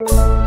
you.